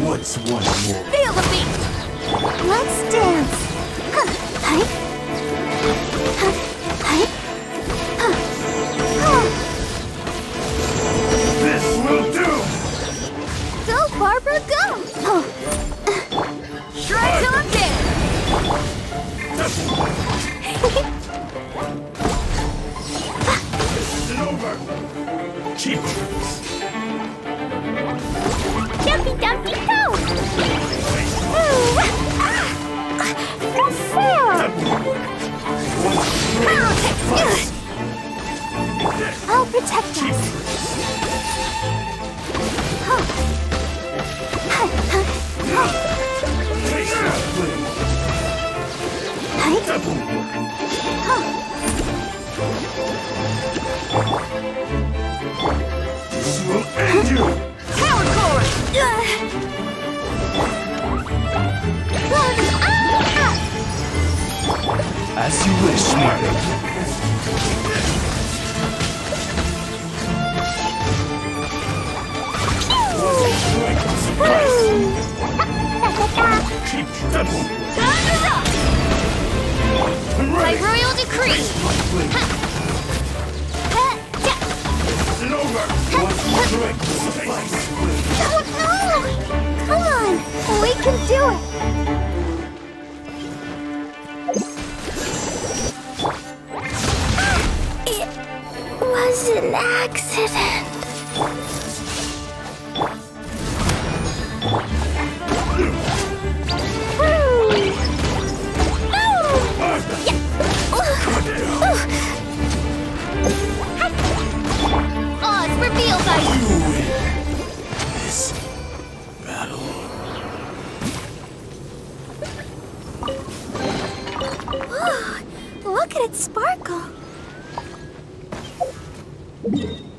Let's one more. Feel the beat! Let's dance. Huh, hi. Huh, hi. Huh, huh. This will do! Go, Barbara, go! Oh, Try till I'm dead! It's over! Cheap tricks! I'll protect us. That. Work! This will end you! Power! Ah! As you wish, Mary. By royal decree! Oh no! Come on! We can do! It was an accident. Battle. Look at it sparkle you